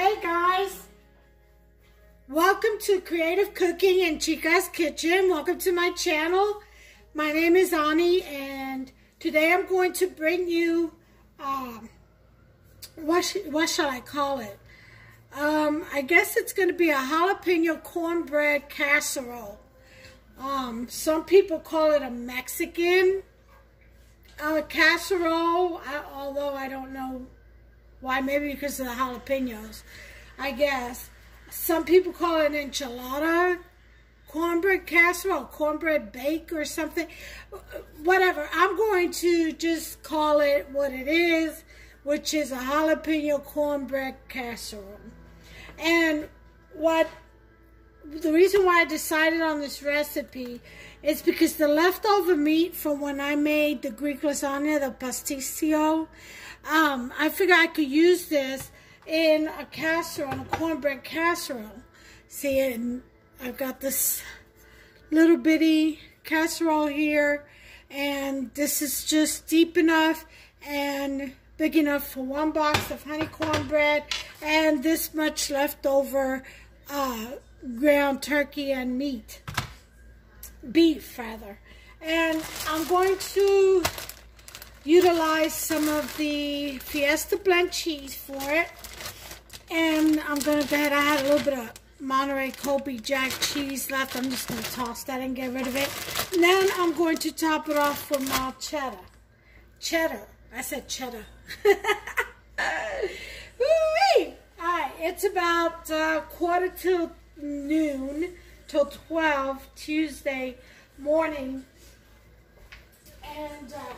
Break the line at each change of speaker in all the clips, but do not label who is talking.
Hey guys, welcome to Creative Cooking in Chica's Kitchen. Welcome to my channel. My name is Oni and today I'm going to bring you, um, what, sh what shall I call it? Um, I guess it's going to be a jalapeno cornbread casserole. Um, some people call it a Mexican uh, casserole, I, although I don't know why, maybe because of the jalapenos, I guess. Some people call it enchilada, cornbread casserole, cornbread bake or something. Whatever. I'm going to just call it what it is, which is a jalapeno cornbread casserole. And what the reason why I decided on this recipe is because the leftover meat from when I made the Greek lasagna, the pasticcio, um, I figured I could use this in a casserole, a cornbread casserole. See, and I've got this little bitty casserole here, and this is just deep enough and big enough for one box of honey cornbread, and this much leftover uh, ground turkey and meat. Beef, rather. And I'm going to utilize some of the Fiesta blend cheese for it. And I'm going to go ahead. I had a little bit of Monterey Colby Jack cheese left. I'm just going to toss that and get rid of it. And then I'm going to top it off with mild cheddar. Cheddar. I said cheddar. Alright, it's about uh, quarter to noon till 12 Tuesday morning. And uh,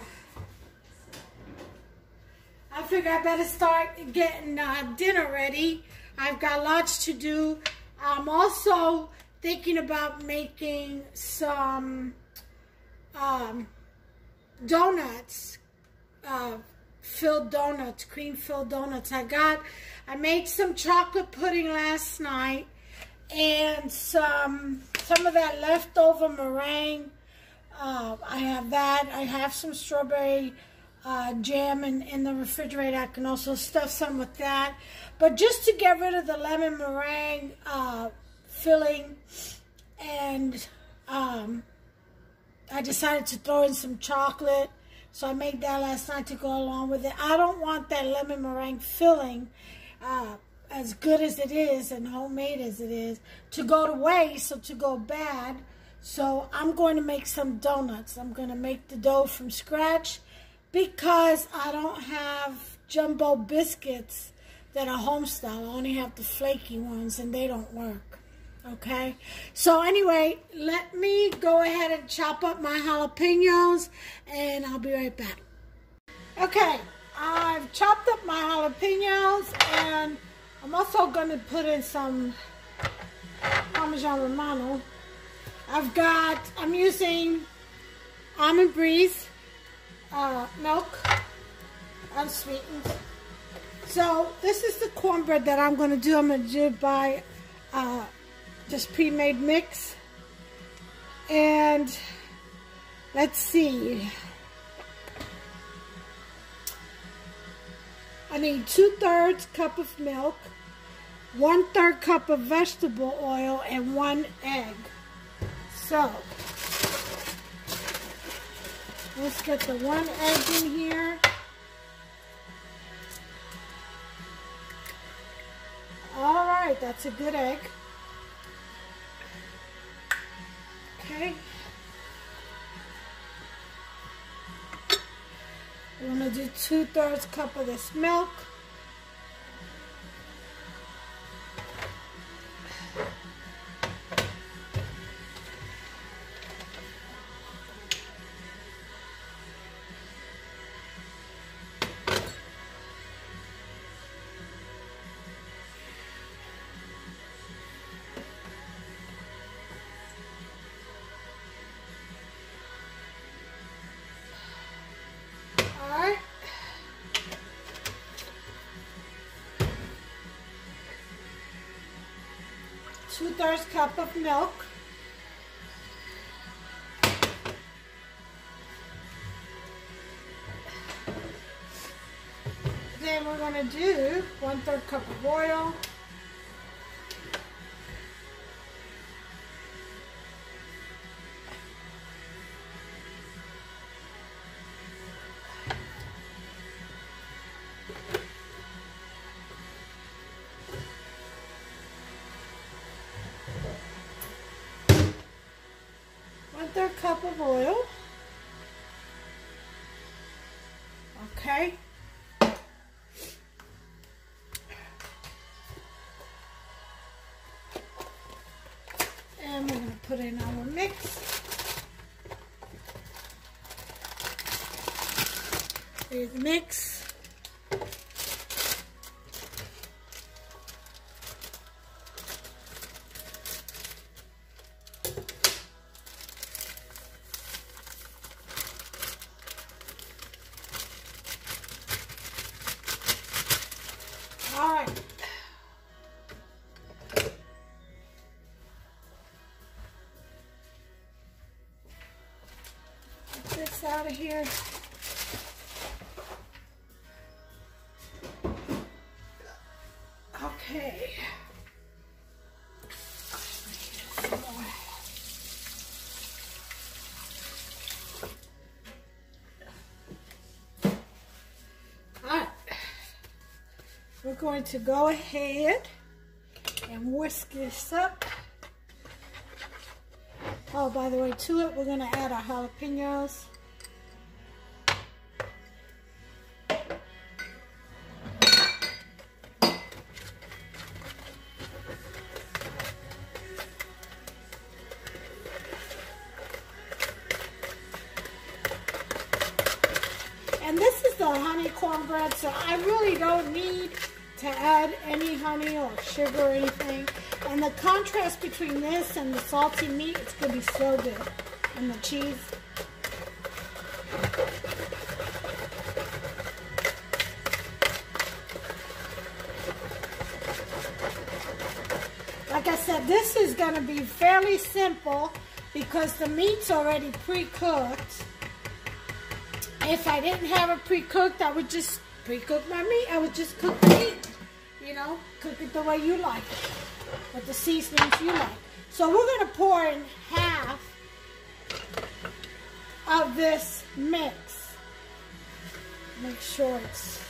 I figure I better start getting uh, dinner ready. I've got lots to do. I'm also thinking about making some um, donuts, uh, filled donuts, cream filled donuts. I got, I made some chocolate pudding last night and some some of that leftover meringue. Uh, I have that. I have some strawberry uh, jam in, in the refrigerator. I can also stuff some with that. But just to get rid of the lemon meringue uh, filling, and um, I decided to throw in some chocolate. So I made that last night to go along with it. I don't want that lemon meringue filling uh, as good as it is and homemade as it is to go to waste or to go bad. So I'm going to make some donuts. I'm going to make the dough from scratch because I don't have jumbo biscuits that are homestyle. I only have the flaky ones and they don't work. Okay, so anyway, let me go ahead and chop up my jalapenos and I'll be right back. Okay, I've chopped up my jalapenos and I'm also going to put in some Parmesan Romano. I've got, I'm using Almond Breeze uh, milk, unsweetened. So this is the cornbread that I'm going to do. I'm going to do by uh, just pre-made mix. And let's see. I need two-thirds cup of milk, one-third cup of vegetable oil, and one egg. So, let's get the one egg in here. All right, that's a good egg. Okay. I'm to do two-thirds cup of this milk. Two-thirds cup of milk. Then we're going to do one-third cup of oil. Third cup of oil. Okay. And we're going to put in our mix. There's mix. Out of here. Okay. We're going to go ahead and whisk this up. Oh, by the way, to it, we're going to add our jalapenos. Sugar or anything. And the contrast between this and the salty meat, it's going to be so good. And the cheese. Like I said, this is going to be fairly simple because the meat's already pre-cooked if I didn't have it pre-cooked, I would just pre-cook my meat. I would just cook the meat. Know, cook it the way you like it. With the seasonings you like. So we're going to pour in half of this mix. Make sure it's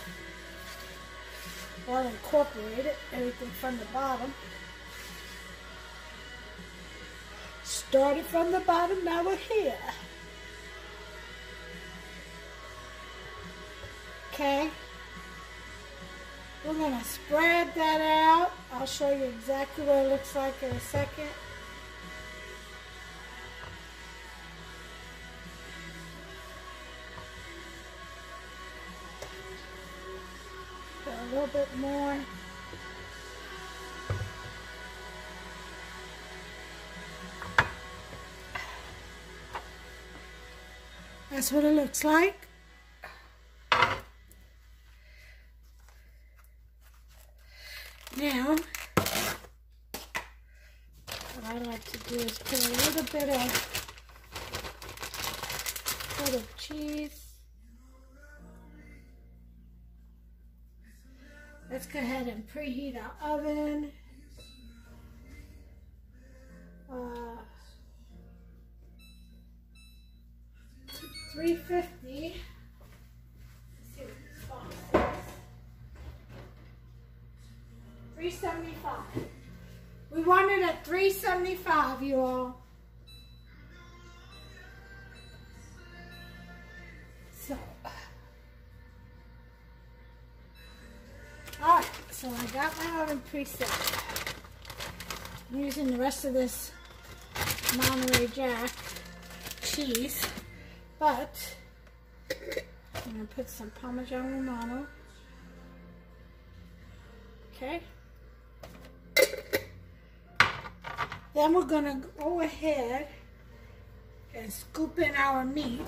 well incorporated, everything from the bottom. Started from the bottom, now we're here. Okay. We're going to spread that out. I'll show you exactly what it looks like in a second. Put a little bit more. That's what it looks like. Let's go ahead and preheat our oven. Uh, 350. 375. We want it at 375, you all. I got my oven preset. I'm using the rest of this Monterey Jack cheese, but I'm going to put some Parmesan Romano. Okay. Then we're going to go ahead and scoop in our meat.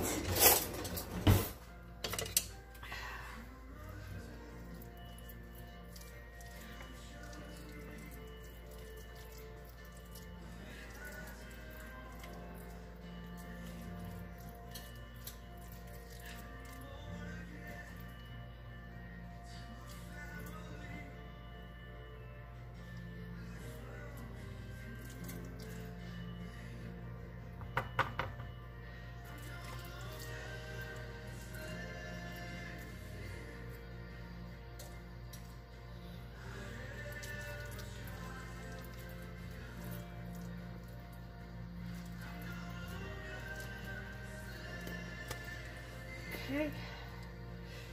Okay.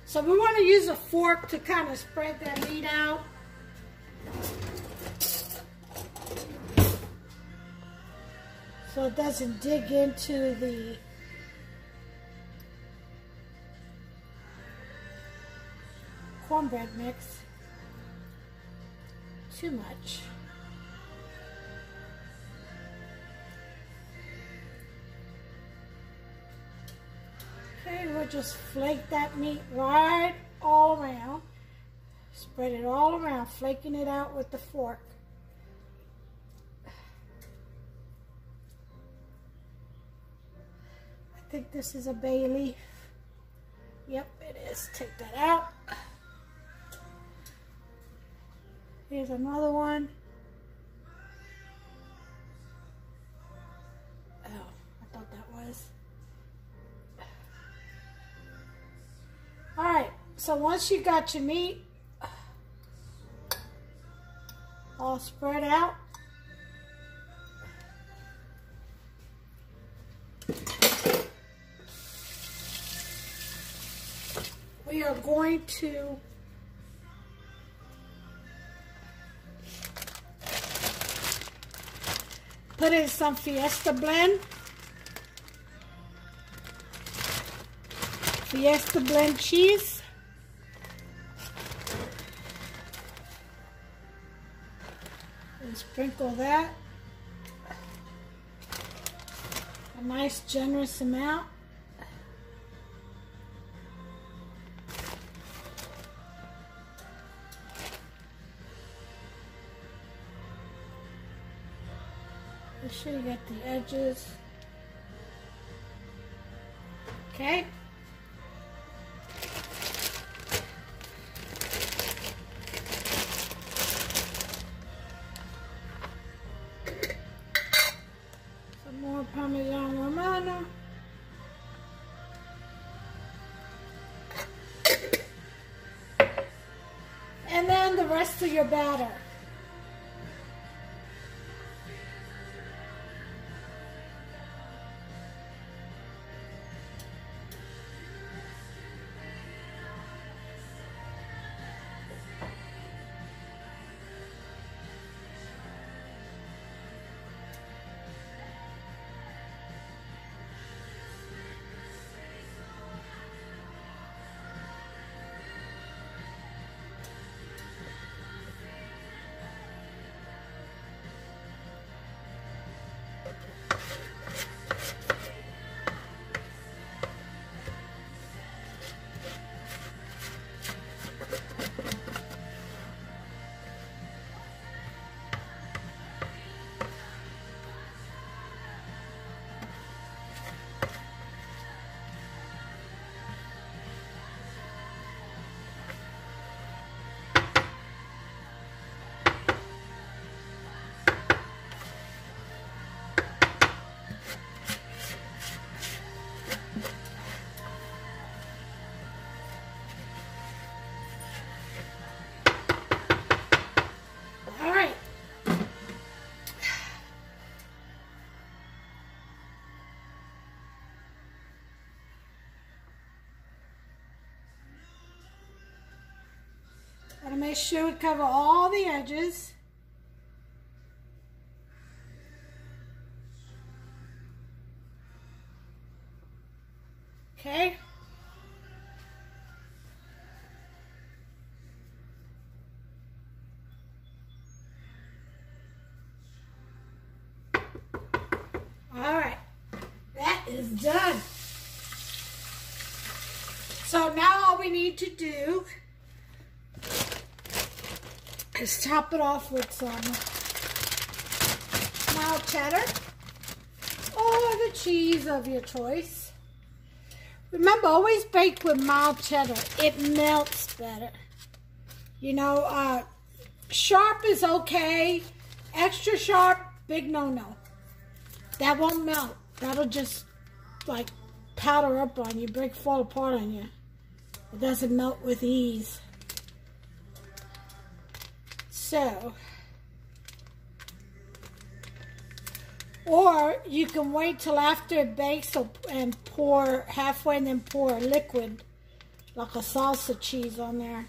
So we want to use a fork to kind of spread that meat out. So it doesn't dig into the cornbread mix too much. We'll just flake that meat right all around. Spread it all around, flaking it out with the fork. I think this is a bay leaf. Yep, it is. Take that out. Here's another one. So once you got your meat all spread out, we are going to put in some Fiesta blend. Fiesta blend cheese. Sprinkle that. A nice generous amount. Make sure you get the edges. Okay. Rest of your batter. Make sure cover all the edges. Okay. All right, that is done. So now all we need to do is top it off with some mild cheddar or the cheese of your choice. Remember, always bake with mild cheddar. It melts better. You know, uh, sharp is okay. Extra sharp, big no-no. That won't melt. That'll just like powder up on you, break, fall apart on you. It doesn't melt with ease. So, Or you can wait till after it bakes and pour halfway and then pour a liquid, like a salsa cheese on there.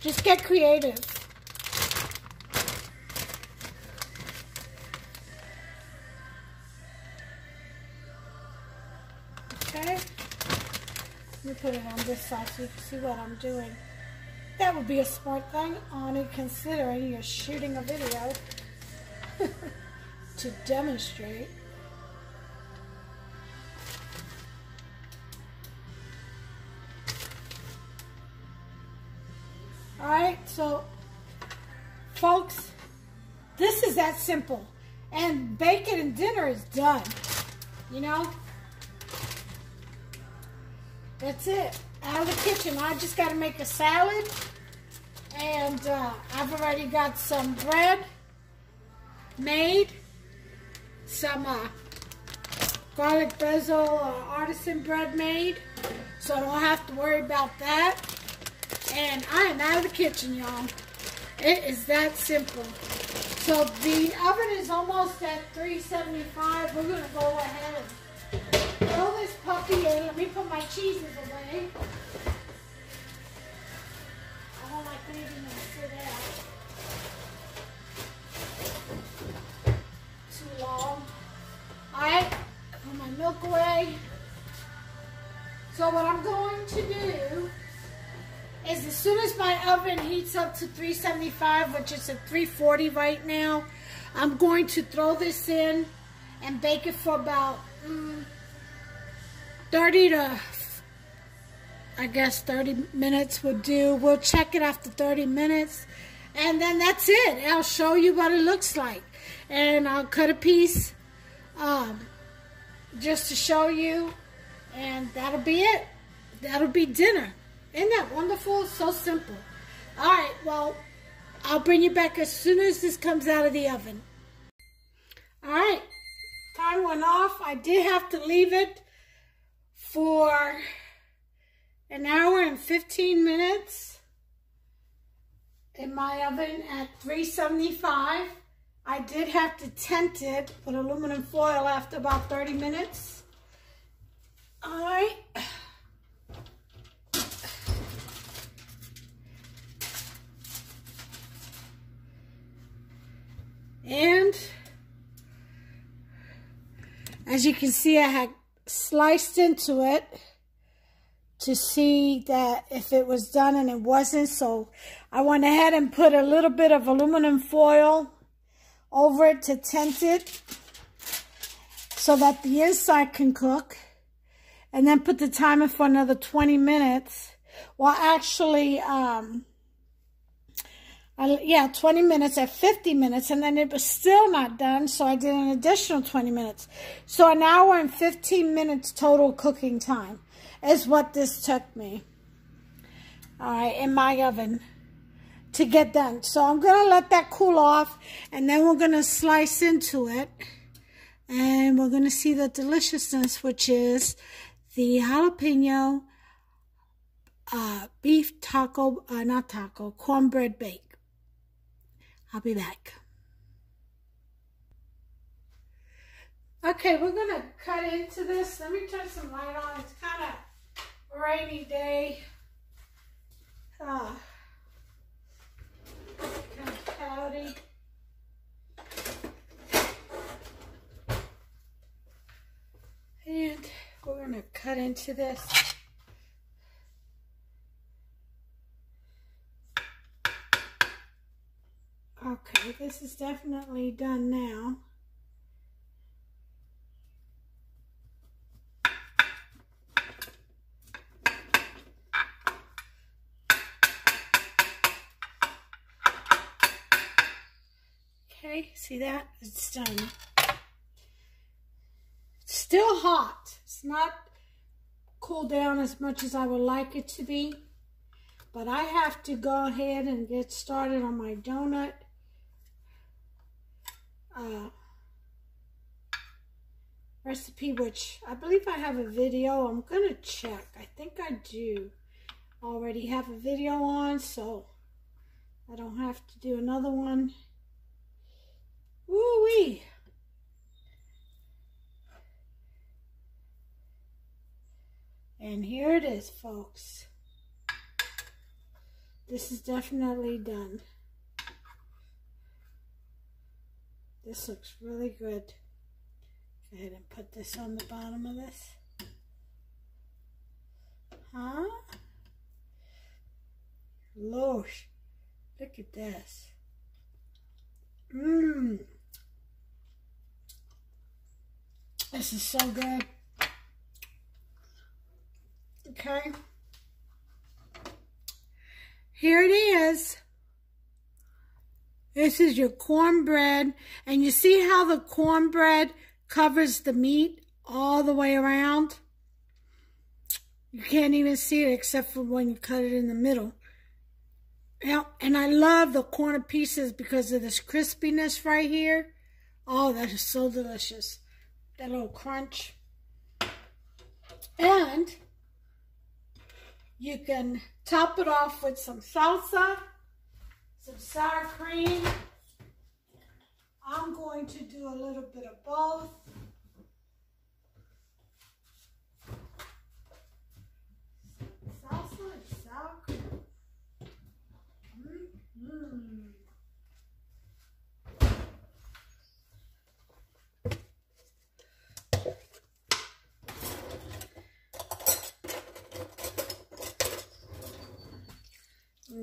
Just get creative. Okay. Let me put it on this side so you can see what I'm doing. That would be a smart thing, only considering you're shooting a video to demonstrate. Alright, so folks, this is that simple. And bacon and dinner is done. You know? That's it. Out of the kitchen. I just got to make a salad. And uh, I've already got some bread made. Some uh, garlic basil uh, artisan bread made. So I don't have to worry about that. And I am out of the kitchen, y'all. It is that simple. So the oven is almost at 375. We're going to go ahead and throw this puppy in. Let me put my cheeses away. Away. So what I'm going to do is as soon as my oven heats up to 375, which is at 340 right now, I'm going to throw this in and bake it for about mm, 30 to, I guess 30 minutes would do. We'll check it after 30 minutes. And then that's it. I'll show you what it looks like. And I'll cut a piece um, just to show you. And that'll be it. That'll be dinner. Isn't that wonderful? So simple. All right, well, I'll bring you back as soon as this comes out of the oven. All right, time went off. I did have to leave it for an hour and 15 minutes in my oven at 375. I did have to tent it with aluminum foil after about 30 minutes. All right. And as you can see, I had sliced into it to see that if it was done and it wasn't. So I went ahead and put a little bit of aluminum foil over it to tent it so that the inside can cook. And then put the timer for another 20 minutes. Well, actually, um, uh, yeah, 20 minutes at 50 minutes, and then it was still not done, so I did an additional 20 minutes. So an hour and 15 minutes total cooking time is what this took me. All right, in my oven to get done. So I'm going to let that cool off, and then we're going to slice into it, and we're going to see the deliciousness, which is the jalapeno uh, beef taco, uh, not taco, cornbread bake. I'll be back. Okay, we're going to cut into this. Let me turn some light on. It's kind of rainy day. Uh, And we're going to cut into this. Okay, this is definitely done now. See that? It's done. It's still hot. It's not cooled down as much as I would like it to be. But I have to go ahead and get started on my donut uh, recipe, which I believe I have a video. I'm going to check. I think I do already have a video on, so I don't have to do another one. Woo-wee. And here it is, folks. This is definitely done. This looks really good. Go ahead and put this on the bottom of this. Huh? Losh. Look at this. Mmm. This is so good. Okay. Here it is. This is your cornbread. And you see how the cornbread covers the meat all the way around? You can't even see it except for when you cut it in the middle. Yeah, and I love the corner pieces because of this crispiness right here. Oh, that is so delicious. That little crunch. And you can top it off with some salsa, some sour cream. I'm going to do a little bit of both. Salsa and sour cream. Mm -hmm.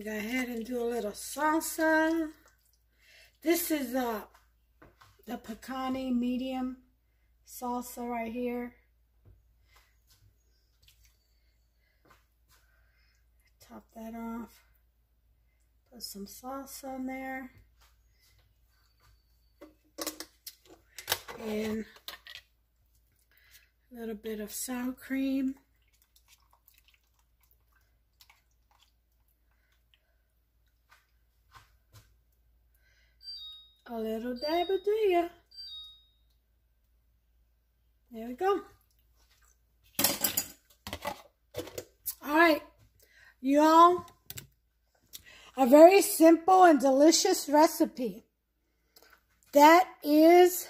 Go ahead and do a little salsa. This is uh, the picante medium salsa right here. Top that off. Put some salsa in there. And a little bit of sour cream. A little dab of you. There we go. All right, y'all, a very simple and delicious recipe. That is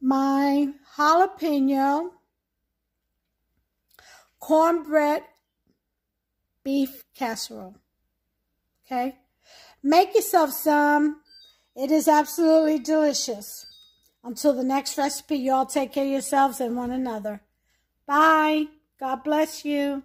my jalapeno cornbread beef casserole. Okay? Make yourself some. It is absolutely delicious. Until the next recipe, you all take care of yourselves and one another. Bye. God bless you.